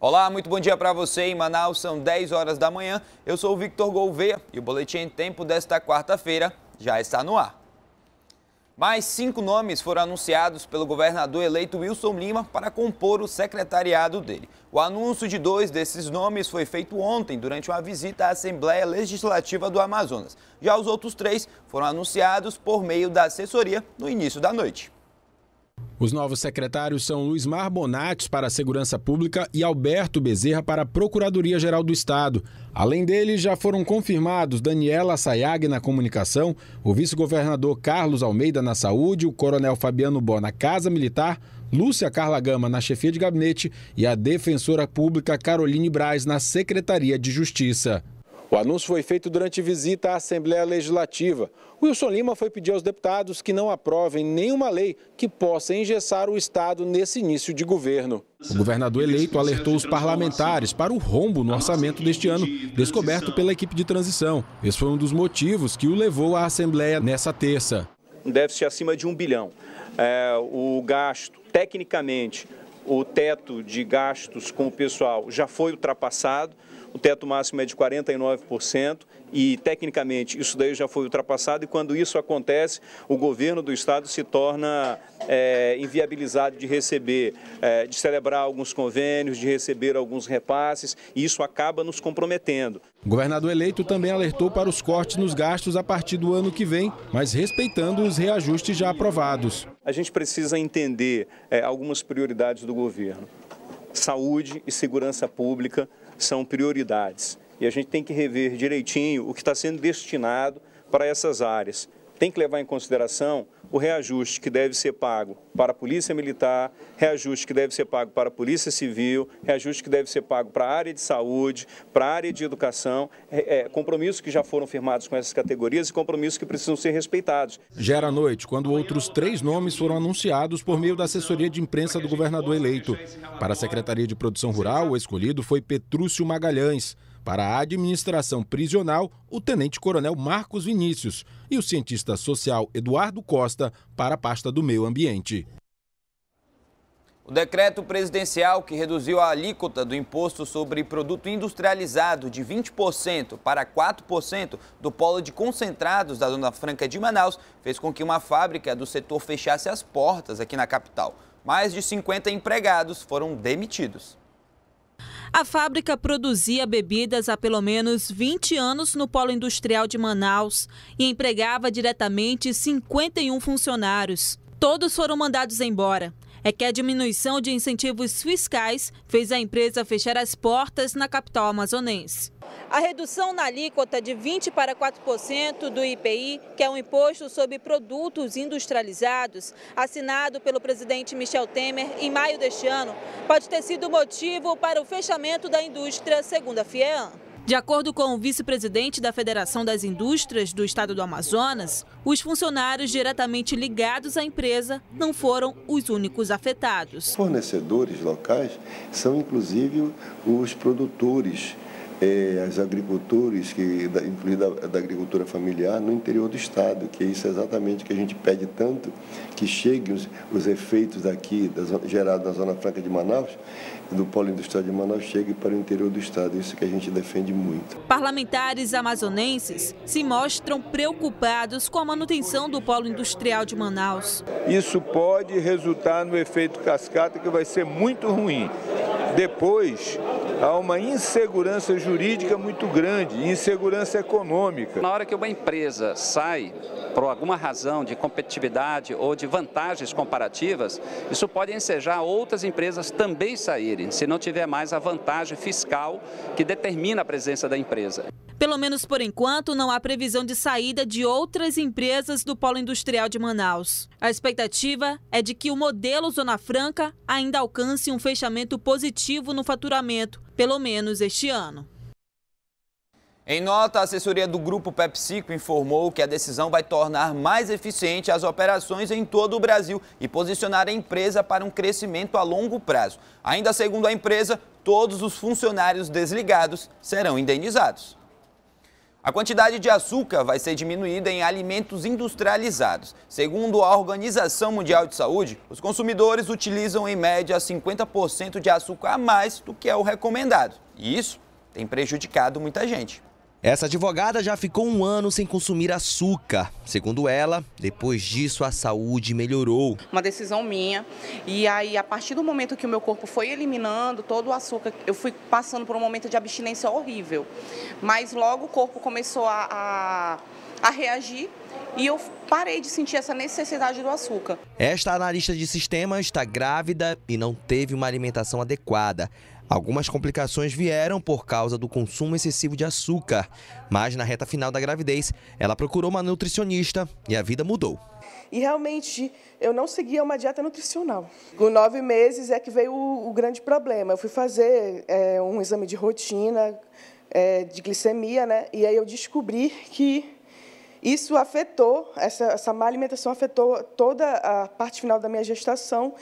Olá, muito bom dia para você em Manaus. São 10 horas da manhã. Eu sou o Victor Gouveia e o Boletim em Tempo desta quarta-feira já está no ar. Mais cinco nomes foram anunciados pelo governador eleito Wilson Lima para compor o secretariado dele. O anúncio de dois desses nomes foi feito ontem, durante uma visita à Assembleia Legislativa do Amazonas. Já os outros três foram anunciados por meio da assessoria no início da noite. Os novos secretários são Luiz Mar Bonates para a Segurança Pública e Alberto Bezerra para a Procuradoria-Geral do Estado. Além deles, já foram confirmados Daniela Sayag na Comunicação, o vice-governador Carlos Almeida na Saúde, o coronel Fabiano Bó na Casa Militar, Lúcia Carla Gama na chefia de gabinete e a defensora pública Caroline Braz na Secretaria de Justiça. O anúncio foi feito durante visita à Assembleia Legislativa. Wilson Lima foi pedir aos deputados que não aprovem nenhuma lei que possa engessar o Estado nesse início de governo. O governador eleito alertou os parlamentares para o rombo no orçamento deste ano, descoberto pela equipe de transição. Esse foi um dos motivos que o levou à Assembleia nessa terça. Um déficit acima de um bilhão. É, o gasto, tecnicamente, o teto de gastos com o pessoal já foi ultrapassado o teto máximo é de 49% e, tecnicamente, isso daí já foi ultrapassado e, quando isso acontece, o governo do Estado se torna é, inviabilizado de receber, é, de celebrar alguns convênios, de receber alguns repasses e isso acaba nos comprometendo. O governador eleito também alertou para os cortes nos gastos a partir do ano que vem, mas respeitando os reajustes já aprovados. A gente precisa entender é, algumas prioridades do governo. Saúde e segurança pública são prioridades. E a gente tem que rever direitinho o que está sendo destinado para essas áreas. Tem que levar em consideração o reajuste que deve ser pago para a Polícia Militar, reajuste que deve ser pago para a Polícia Civil, reajuste que deve ser pago para a área de saúde, para a área de educação, é, é, compromissos que já foram firmados com essas categorias e compromissos que precisam ser respeitados. Já era noite quando outros três nomes foram anunciados por meio da assessoria de imprensa do governador eleito. Para a Secretaria de Produção Rural, o escolhido foi Petrúcio Magalhães. Para a administração prisional, o tenente-coronel Marcos Vinícius e o cientista social Eduardo Costa para a pasta do meio ambiente. O decreto presidencial que reduziu a alíquota do imposto sobre produto industrializado de 20% para 4% do polo de concentrados da Zona Franca de Manaus fez com que uma fábrica do setor fechasse as portas aqui na capital. Mais de 50 empregados foram demitidos. A fábrica produzia bebidas há pelo menos 20 anos no polo industrial de Manaus e empregava diretamente 51 funcionários. Todos foram mandados embora. É que a diminuição de incentivos fiscais fez a empresa fechar as portas na capital amazonense. A redução na alíquota de 20% para 4% do IPI, que é um imposto sobre produtos industrializados, assinado pelo presidente Michel Temer em maio deste ano, pode ter sido motivo para o fechamento da indústria, segundo a FIEAM. De acordo com o vice-presidente da Federação das Indústrias do Estado do Amazonas, os funcionários diretamente ligados à empresa não foram os únicos afetados. Fornecedores locais são inclusive os produtores é, os agricultores, que, da, incluindo da, da, agricultura familiar, no interior do Estado, que isso é exatamente o que a gente pede tanto, que cheguem os, os efeitos aqui da, gerados na Zona Franca de Manaus, do polo industrial de Manaus, chegue para o interior do Estado. Isso que a gente defende muito. Parlamentares amazonenses se mostram preocupados com a manutenção do polo industrial de Manaus. Isso pode resultar no efeito cascata que vai ser muito ruim. Depois, há uma insegurança jurídica muito grande, insegurança econômica. Na hora que uma empresa sai por alguma razão de competitividade ou de vantagens comparativas, isso pode ensejar outras empresas também saírem, se não tiver mais a vantagem fiscal que determina a presença da empresa. Pelo menos por enquanto, não há previsão de saída de outras empresas do Polo Industrial de Manaus. A expectativa é de que o modelo Zona Franca ainda alcance um fechamento positivo no faturamento, pelo menos este ano. Em nota, a assessoria do Grupo PepsiCo informou que a decisão vai tornar mais eficiente as operações em todo o Brasil e posicionar a empresa para um crescimento a longo prazo. Ainda segundo a empresa, todos os funcionários desligados serão indenizados. A quantidade de açúcar vai ser diminuída em alimentos industrializados. Segundo a Organização Mundial de Saúde, os consumidores utilizam em média 50% de açúcar a mais do que é o recomendado. E isso tem prejudicado muita gente. Essa advogada já ficou um ano sem consumir açúcar. Segundo ela, depois disso a saúde melhorou. Uma decisão minha. E aí, a partir do momento que o meu corpo foi eliminando todo o açúcar, eu fui passando por um momento de abstinência horrível. Mas logo o corpo começou a, a, a reagir e eu parei de sentir essa necessidade do açúcar. Esta analista de sistema está grávida e não teve uma alimentação adequada. Algumas complicações vieram por causa do consumo excessivo de açúcar, mas na reta final da gravidez, ela procurou uma nutricionista e a vida mudou. E realmente eu não seguia uma dieta nutricional. Com nove meses é que veio o, grande problema. Eu fui fazer é, um exame de rotina é, de glicemia, né? E aí eu descobri que isso afetou, essa, essa má alimentação afetou toda a parte final da minha gestação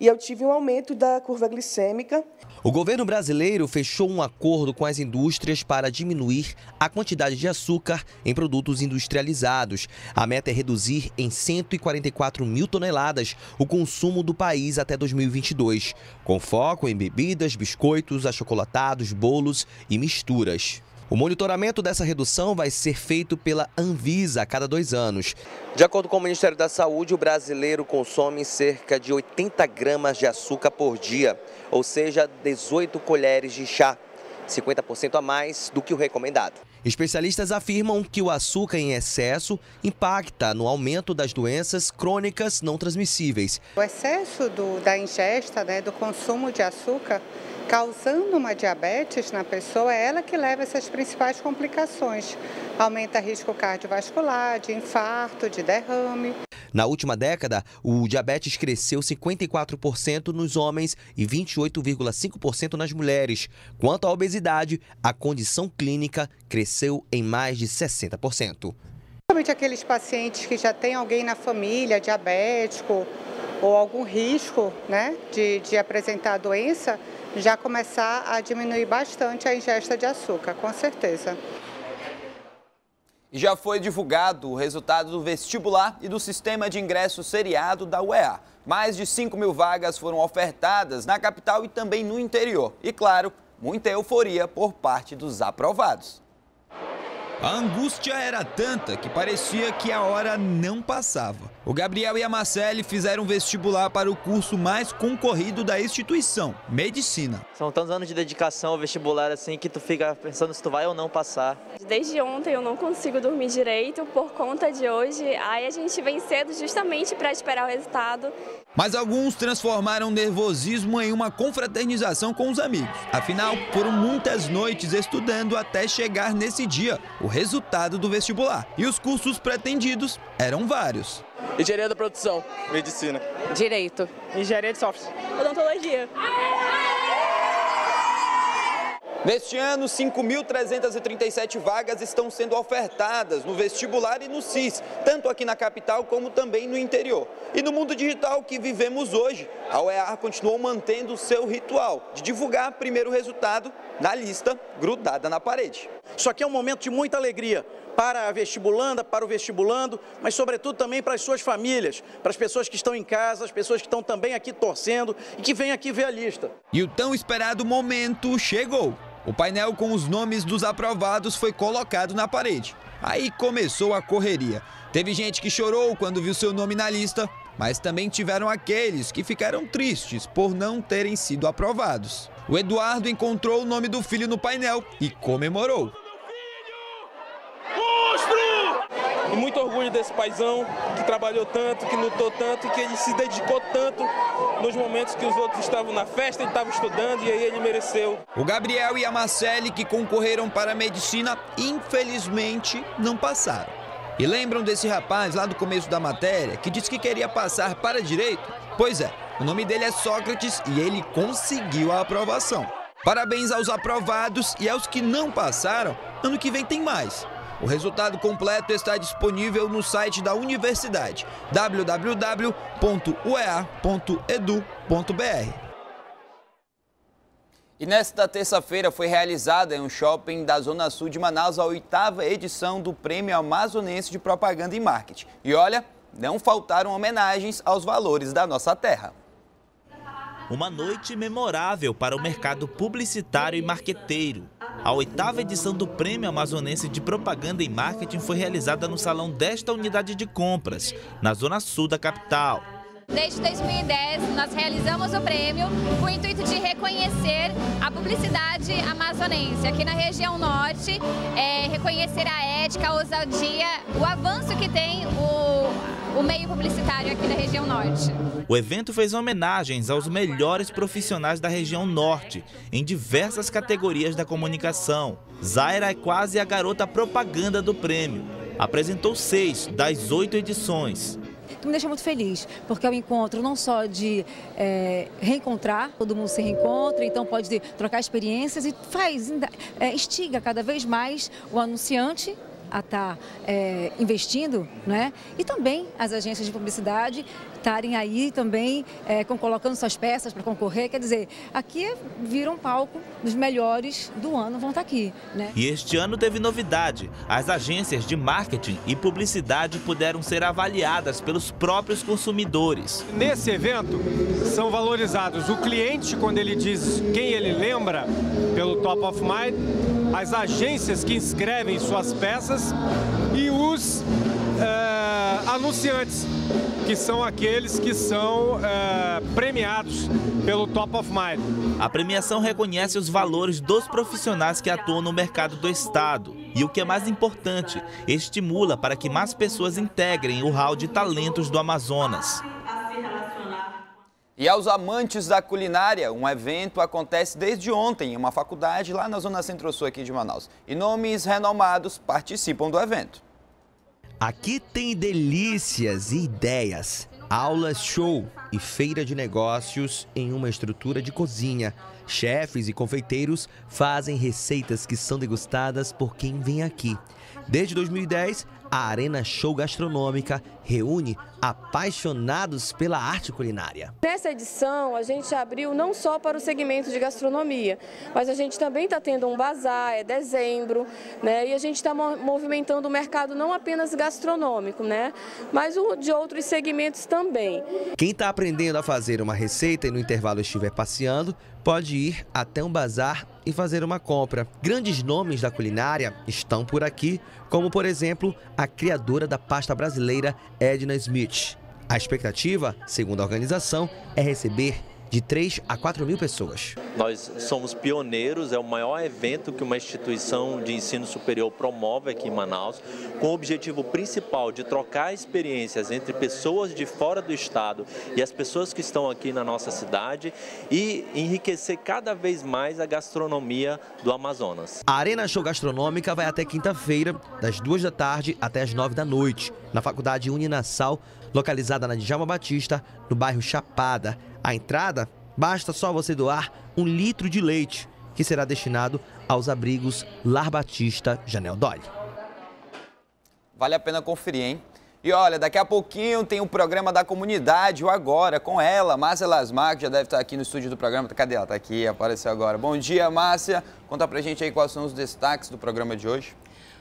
e eu tive um aumento da curva glicêmica. O governo brasileiro fechou um acordo com as indústrias para diminuir a quantidade de açúcar em produtos industrializados. A meta é reduzir em 144 mil toneladas o consumo do país até 2022, com foco em bebidas, biscoitos, achocolatados, bolos e misturas. O monitoramento dessa redução vai ser feito pela Anvisa a cada dois anos. De acordo com o Ministério da Saúde, o brasileiro consome cerca de 80 gramas de açúcar por dia, ou seja, 18 colheres de chá, 50% a mais do que o recomendado. Especialistas afirmam que o açúcar em excesso impacta no aumento das doenças crônicas não transmissíveis. O excesso do, da ingesta, né, do consumo de açúcar, causando uma diabetes na pessoa, é ela que leva essas principais complicações. Aumenta risco cardiovascular, de infarto, de derrame. Na última década, o diabetes cresceu 54% nos homens e 28,5% nas mulheres. Quanto à obesidade, a condição clínica cresceu em mais de 60%. Principalmente aqueles pacientes que já têm alguém na família diabético ou algum risco né, de, de apresentar a doença, já começar a diminuir bastante a ingesta de açúcar, com certeza. Já foi divulgado o resultado do vestibular e do sistema de ingresso seriado da UEA. Mais de 5 mil vagas foram ofertadas na capital e também no interior. E, claro, muita euforia por parte dos aprovados. A angústia era tanta que parecia que a hora não passava. O Gabriel e a Marcele fizeram vestibular para o curso mais concorrido da instituição, Medicina. São tantos anos de dedicação ao vestibular assim que tu fica pensando se tu vai ou não passar. Desde ontem eu não consigo dormir direito por conta de hoje. Aí a gente vem cedo justamente para esperar o resultado. Mas alguns transformaram nervosismo em uma confraternização com os amigos. Afinal, foram muitas noites estudando até chegar nesse dia, o resultado do vestibular. E os cursos pretendidos eram vários. Engenharia da produção, medicina. Direito. Engenharia de software. Odontologia. Neste ano, 5.337 vagas estão sendo ofertadas no vestibular e no CIS, tanto aqui na capital como também no interior. E no mundo digital que vivemos hoje, a UEA continuou mantendo o seu ritual de divulgar primeiro o resultado na lista grudada na parede. Isso aqui é um momento de muita alegria para a vestibulanda, para o vestibulando, mas sobretudo também para as suas famílias, para as pessoas que estão em casa, as pessoas que estão também aqui torcendo e que vêm aqui ver a lista. E o tão esperado momento chegou. O painel com os nomes dos aprovados foi colocado na parede. Aí começou a correria. Teve gente que chorou quando viu seu nome na lista, mas também tiveram aqueles que ficaram tristes por não terem sido aprovados. O Eduardo encontrou o nome do filho no painel e comemorou. E muito orgulho desse paizão que trabalhou tanto, que lutou tanto, que ele se dedicou tanto nos momentos que os outros estavam na festa, ele estava estudando e aí ele mereceu. O Gabriel e a Marcele, que concorreram para a medicina, infelizmente não passaram. E lembram desse rapaz lá do começo da matéria que disse que queria passar para direito? Pois é, o nome dele é Sócrates e ele conseguiu a aprovação. Parabéns aos aprovados e aos que não passaram. Ano que vem tem mais. O resultado completo está disponível no site da universidade www.uea.edu.br. E nesta terça-feira foi realizada em um shopping da Zona Sul de Manaus a oitava edição do Prêmio Amazonense de Propaganda e Marketing. E olha, não faltaram homenagens aos valores da nossa terra. Uma noite memorável para o mercado publicitário e marqueteiro. A oitava edição do Prêmio Amazonense de Propaganda e Marketing foi realizada no salão desta unidade de compras, na zona sul da capital. Desde 2010, nós realizamos o prêmio com o intuito de reconhecer a publicidade amazonense. Aqui na região norte, é, reconhecer a ética, a ousadia, o avanço que tem o, o meio publicitário aqui da região norte. O evento fez homenagens aos melhores profissionais da região norte, em diversas categorias da comunicação. Zaira é quase a garota propaganda do prêmio. Apresentou seis das oito edições que me deixa muito feliz, porque é um encontro não só de é, reencontrar, todo mundo se reencontra, então pode trocar experiências e faz, é, instiga cada vez mais o anunciante a estar tá, é, investindo, né? E também as agências de publicidade estarem aí também é, com, colocando suas peças para concorrer. Quer dizer, aqui vira um palco dos melhores do ano, vão estar tá aqui. Né? E este ano teve novidade. As agências de marketing e publicidade puderam ser avaliadas pelos próprios consumidores. Nesse evento, são valorizados o cliente, quando ele diz quem ele lembra, pelo Top of Mind, as agências que inscrevem suas peças e os é, anunciantes, que são aqueles que são é, premiados pelo Top of Mind. A premiação reconhece os valores dos profissionais que atuam no mercado do Estado. E o que é mais importante, estimula para que mais pessoas integrem o hall de talentos do Amazonas. E aos amantes da culinária, um evento acontece desde ontem em uma faculdade lá na Zona Centro-Sul aqui de Manaus. E nomes renomados participam do evento. Aqui tem delícias e ideias, aulas show e feira de negócios em uma estrutura de cozinha. Chefes e confeiteiros fazem receitas que são degustadas por quem vem aqui. Desde 2010, a Arena Show Gastronômica reúne apaixonados pela arte culinária. Nessa edição, a gente abriu não só para o segmento de gastronomia, mas a gente também está tendo um bazar, é dezembro, né? E a gente está movimentando o mercado não apenas gastronômico, né? Mas de outros segmentos também. Quem está aprendendo a fazer uma receita e no intervalo estiver passeando, pode ir até um bazar e fazer uma compra. Grandes nomes da culinária estão por aqui, como por exemplo a criadora da pasta brasileira Edna Smith. A expectativa, segundo a organização, é receber de 3 a 4 mil pessoas. Nós somos pioneiros, é o maior evento que uma instituição de ensino superior promove aqui em Manaus, com o objetivo principal de trocar experiências entre pessoas de fora do estado e as pessoas que estão aqui na nossa cidade e enriquecer cada vez mais a gastronomia do Amazonas. A Arena Show Gastronômica vai até quinta-feira, das 2 da tarde até as 9 da noite, na Faculdade Uninassal, localizada na Djalma Batista, no bairro Chapada. A entrada, basta só você doar um litro de leite, que será destinado aos abrigos Lar Batista Janel Dolly. Vale a pena conferir, hein? E olha, daqui a pouquinho tem o programa da comunidade, o Agora, com ela, Márcia Lasmar, que já deve estar aqui no estúdio do programa. Cadê ela? Está aqui, apareceu agora. Bom dia, Márcia. Conta pra gente aí quais são os destaques do programa de hoje.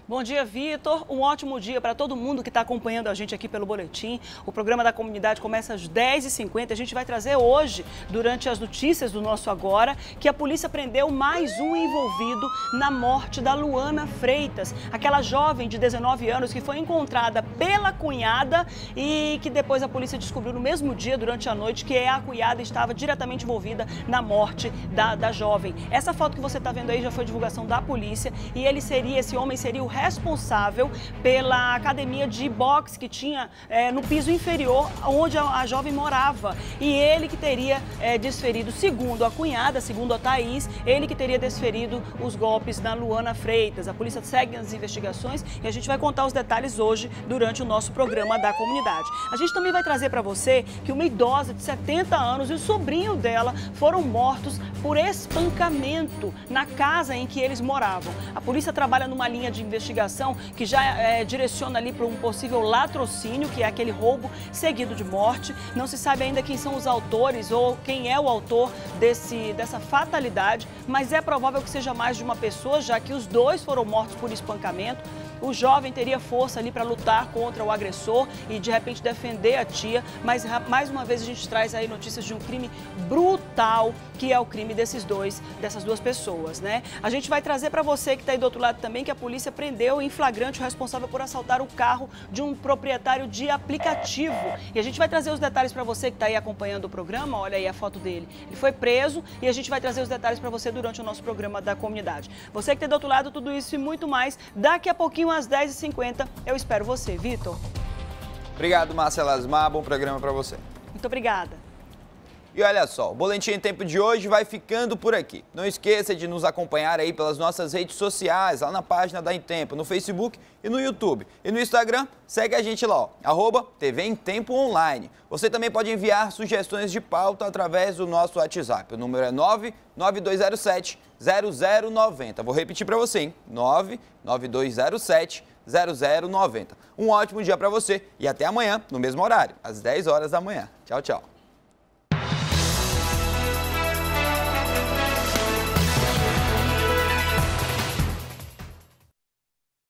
Bom dia, Vitor. Um ótimo dia para todo mundo que está acompanhando a gente aqui pelo Boletim. O programa da comunidade começa às 10h50. A gente vai trazer hoje, durante as notícias do nosso Agora, que a polícia prendeu mais um envolvido na morte da Luana Freitas, aquela jovem de 19 anos que foi encontrada pela cunhada e que depois a polícia descobriu no mesmo dia, durante a noite, que a cunhada estava diretamente envolvida na morte da, da jovem. Essa foto que você está vendo aí já foi divulgação da polícia e ele seria, esse homem seria o responsável pela academia de boxe que tinha é, no piso inferior, onde a, a, jovem morava. E ele que teria é, desferido, segundo a cunhada, segundo a Thaís, ele que teria desferido os golpes na Luana Freitas. A polícia segue as investigações e a gente vai contar os detalhes hoje durante o nosso programa da comunidade. A gente também vai trazer para você que uma idosa de 70 anos e o sobrinho dela foram mortos por espancamento na casa em que eles moravam. A polícia trabalha numa linha de investigação investigação que já é, direciona ali para um possível latrocínio, que é aquele roubo seguido de morte. Não se sabe ainda quem são os autores ou quem é o autor desse, dessa fatalidade, mas é provável que seja mais de uma pessoa, já que os dois foram mortos por espancamento o jovem teria força ali para lutar contra o agressor e de repente defender a tia, mas mais uma vez a gente traz aí notícias de um crime brutal, que é o crime desses dois, dessas duas pessoas, né? A gente vai trazer para você que está aí do outro lado também que a polícia prendeu em flagrante o responsável por assaltar o carro de um proprietário de aplicativo. E a gente vai trazer os detalhes para você que está aí acompanhando o programa, olha aí a foto dele. Ele foi preso e a gente vai trazer os detalhes para você durante o nosso programa da comunidade. Você que está do outro lado, tudo isso e muito mais, daqui a pouquinho às 10h50. Eu espero você, Vitor. Obrigado, Marcela Asmar. Bom programa para você. Muito obrigada. E olha só, o Boletim em Tempo de hoje vai ficando por aqui. Não esqueça de nos acompanhar aí pelas nossas redes sociais, lá na página da Em Tempo, no Facebook e no YouTube. E no Instagram, segue a gente lá, ó, arroba TV em Tempo Online. Você também pode enviar sugestões de pauta através do nosso WhatsApp. O número é 99207 0090. Vou repetir para você, hein? 99207 0090. Um ótimo dia para você e até amanhã, no mesmo horário, às 10 horas da manhã. Tchau, tchau.